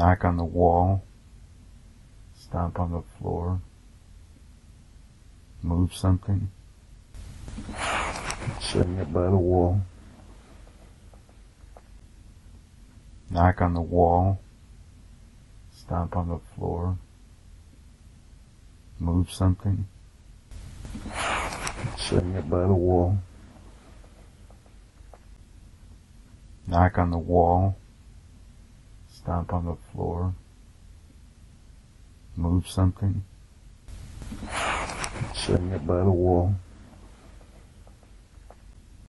Knock on the wall. Stomp on the floor. Move something. Sitting it by the wall. Knock on the wall. Stomp on the floor. Move something. Sitting it by the wall. Knock on the wall stomp on the floor, move something, sitting it by the wall.